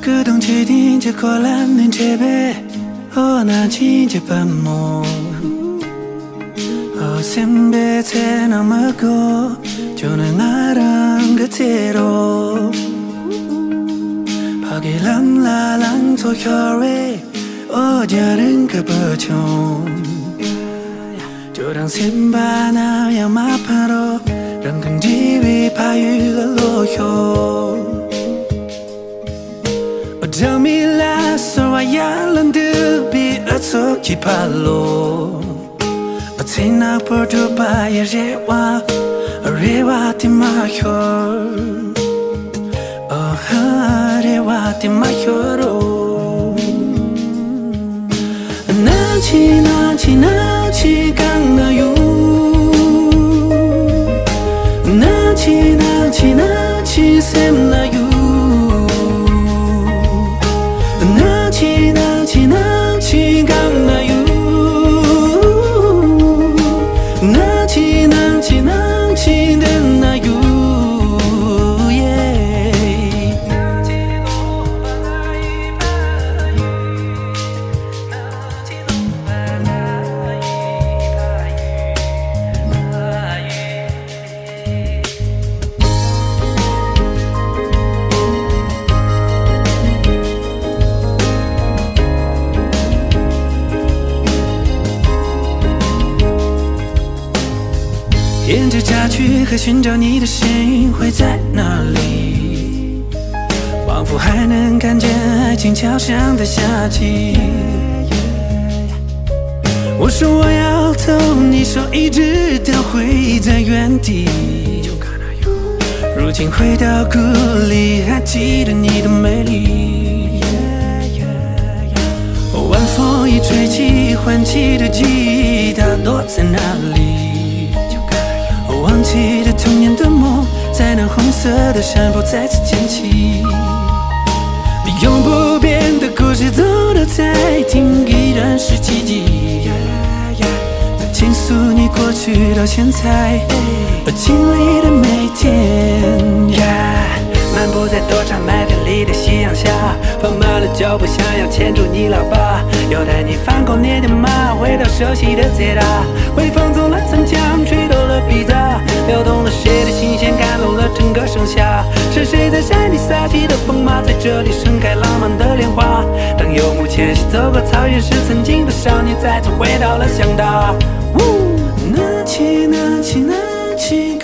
그 동치 딘지 콜람는 제베 어나 진짜 밤모 어셈베 세나 먹고 저는 나랑 그대로 파기람 라랑 소혈에 어자른 그 버총 저랑 셈바나 야마파로 랑근 집이 파율로효 lan du bi atso ki palo. A tsina por tu pa ye re wa re wa ti ma hyo oh ha re wa ti ma hyo 沿着家去和寻找你的身影会在哪里？仿佛还能看见爱情桥上的夏季。我说我要走，你说一直都会在原地。如今回到故里，还记得你的美丽。晚风一吹起，唤起的记忆，它躲在哪里？忘记的童年的梦，在那红色的山坡再次捡起。永不变的故事，走到再听，依然是奇迹。倾诉你过去到现在我经历的每天。漫步在多场麦田里的夕阳下，放慢了脚步，想要牵住你老爸，要带你翻过年的马，回到熟悉的街道。微风从蓝在山里撒起的风马，在这里盛开浪漫的莲花？当游牧迁徙走过草原时，曾经的少年再次回到了乡岛。那起那起那起